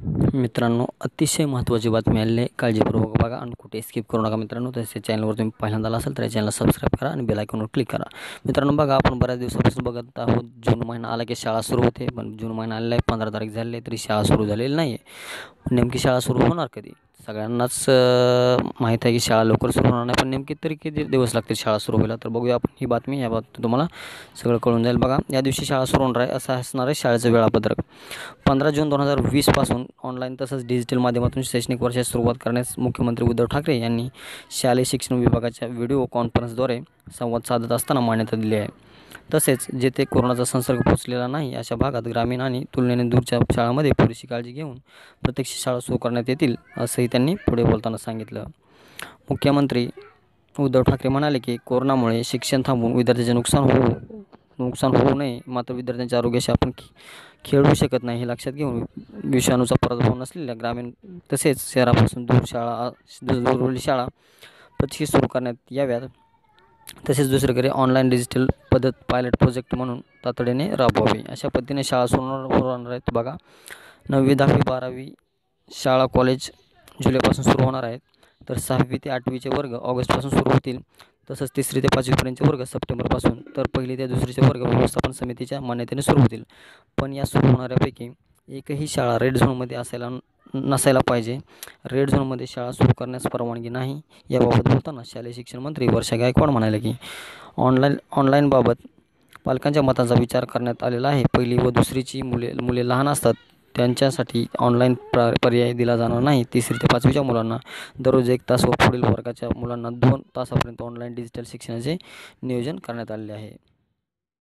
मित्रांनो अतिशय महत्त्वाची बातमी आलेली आहे. काळजीपूर्वक बघा आणि कुठे स्किप करू नका मित्रांनो. तसेच चॅनलवर तुम्ही पहिल्यांदा असाल तर या चॅनलला सबस्क्राईब करा आणि बेल आयकॉनवर क्लिक करा. मित्रांनो बघा आपण बऱ्याच दिवसापासून बघत आहोत. जून महिना आला की शाळा सुरू होते. पण जून महिना आलेला आहे पंधरा तारीख झालेली आहे तरी शाळा सुरू झालेली नाही आहे नेमकी शाळा सुरू होणार कधी? सगळ्यांनाच माहीत आहे की शाळा लवकर सुरू होणार नाही पण नेमकी तरी किती दिवस लागतील शाळा सुरू व्हायला? तर बघूया आपण ही बातमी या बाबतीत तुम्हाला सगळं कळून जाईल. बघा या दिवशी शाळा सुरू होणार आहे असं असणार आहे शाळेचं वेळापत्रक. पंधरा जून दोन हजार वीसपासून ऑनलाईन तसंच डिजिटल माध्यमातून शैक्षणिक वर्षाची सुरुवात करण्यास मुख्यमंत्री उद्धव ठाकरे यांनी शालेय शिक्षण विभागाच्या व्हिडिओ कॉन्फरन्सद्वारे संवाद साधत असताना मान्यता दिली आहे. तसेच जेथे कोरोनाचा संसर्ग पोहोचलेला नाही अशा भागात ग्रामीण आणि तुलनेने दूरच्या शाळांमध्ये पुरेशी काळजी घेऊन प्रत्यक्ष शाळा सुरू करण्यात येतील असंही त्यांनी पुढे बोलताना सांगितलं. मुख्यमंत्री उद्धव ठाकरे म्हणाले की कोरोनामुळे शिक्षण थांबून विद्यार्थ्याचे नुकसान होऊ नुकसान होऊ नये मात्र विद्यार्थ्यांच्या आरोग्याशी आपण खेळू शकत नाही हे लक्षात घेऊन विषाणूचा प्रादुर्भाव नसलेल्या ग्रामीण तसेच शहरापासून दूर शाळा दूरवरील शाळा प्रत्यक्ष सुरू करण्यात याव्यात. तसेच दुसरीकडे ऑनलाईन डिजिटल पद्धत पायलट प्रोजेक्ट म्हणून तातडीने राबवावी. अशा पद्धतीने शाळा सुरू होणार आहेत. बघा नववी दहावी बारावी शाळा कॉलेज जुलैपासून सुरू होणार आहेत. तर सहावी ते आठवीचे वर्ग ऑगस्टपासून सुरू होतील. तसंच तिसरी ते पाचवीपर्यंतचे वर्ग सप्टेंबरपासून. तर पहिली ते दुसरीचे वर्ग व्यवस्थापन समितीच्या मान्यतेने सुरू होतील. पण या सुरू होणाऱ्यापैकी एकही शाळा रेड झोनमध्ये असायला नसायला पाहिजे. रेड झोनमध्ये शाळा सुरू करण्यास परवानगी नाही. याबाबत बोलताना शालेय शिक्षण मंत्री वर्षा गायकवाड म्हणाले की ऑनलाईन ऑनलाईनबाबत पालकांच्या मताचा विचार करण्यात आलेला आहे. पहिली व दुसरीची मुले मुले लहान असतात. त्यांच्यासाठी ऑनलाईन प्र पर्याय दिला जाणार नाही. तिसरी ते पाचवीच्या मुलांना दररोज एक तास व पुढील वर्गाच्या मुलांना दोन तासापर्यंत ऑनलाईन डिजिटल शिक्षणाचे नियोजन करण्यात आलेले आहे.